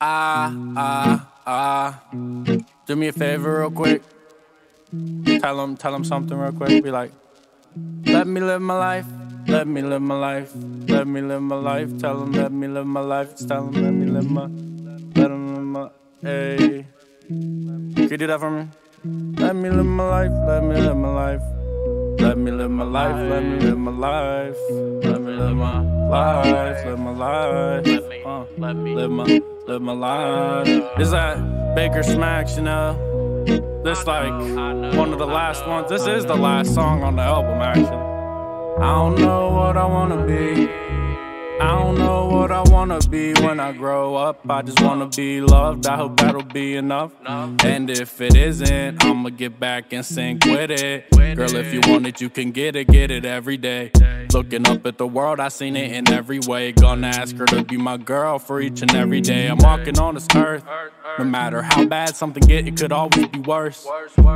Ah, ah, ah. Do me a favor, real quick. Tell him, tell him something real quick. Be like, let me live my life. Let me live my life. Let me live my life. Tell him, let me live my life. Just tell him, let me live my. Let him live my. Hey. Can you do that for me? Let me live my life. Let me live my life. Let me live my life. Let me live my life. Let me live my life. Live my life. Uh, Let me. live my live my life. Is that Baker Schmacks? You know, this like one of the last ones. This is the last song on the album, actually. I don't know what I wanna be. I don't know what I wanna be when I grow up. I just wanna be loved. I hope that'll be enough. And if it isn't, I'ma get back and sync with it. Girl, if you want it, you can get it, get it every day. Looking up at the world, I seen it in every way. Gonna ask her to be my girl for each and every day. I'm walking on this earth. No matter how bad something get, it could always be worse.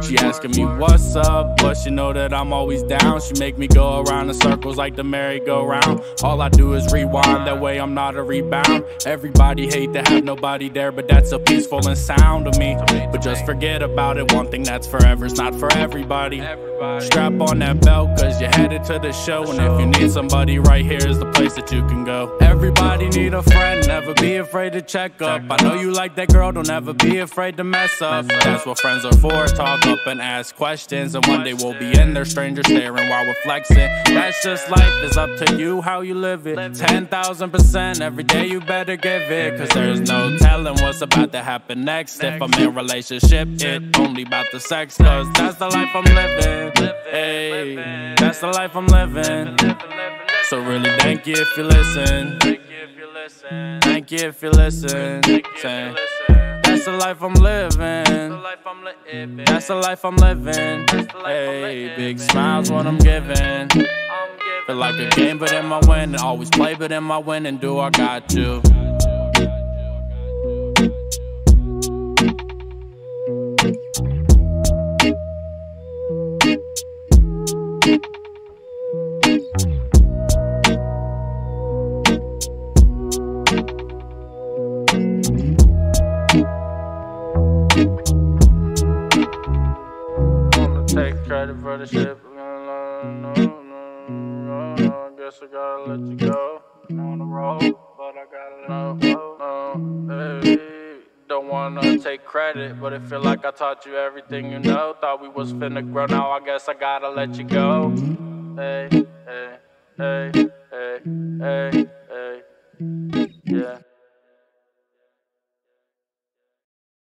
She asking me what's up, but she know that I'm always down. She make me go around in circles like the merry-go-round. All I do is rewind, that way I'm not a rebound. Everybody hate to have nobody there, but that's a peaceful and sound to me. But just forget about it. One thing that's forever is not for everybody. Strap on that belt, cause you're headed to the show. And if you need somebody, right here is the place that you can go. Everybody need a friend, never be afraid to check up. I know you like that girl, don't ever be afraid to mess up. That's what friends are for. Talk up and ask questions. And one day we'll be in there, strangers staring while we're flexing. That's just life, it's up to you how you live it. 10,000% every day you better give it. Cause there's no telling what's about to happen next. If I'm in a relationship, it only about the sex. Cause that's the life I'm living. Hey, that's the life I'm living. So really thank you if you listen. Thank you if you listen. That's the life I'm living. That's the life I'm living. Hey, big smiles when I'm giving. Like a game, but in my win. Always play, but in my win. And do I got to? Take credit for the. Guess I gotta let you go. On the road, but I gotta go. No, hey. Don't wanna take credit, but it feel like I taught you everything you know. Thought we was finna grow, now I guess I gotta let you go. Hey, hey, hey, hey, hey.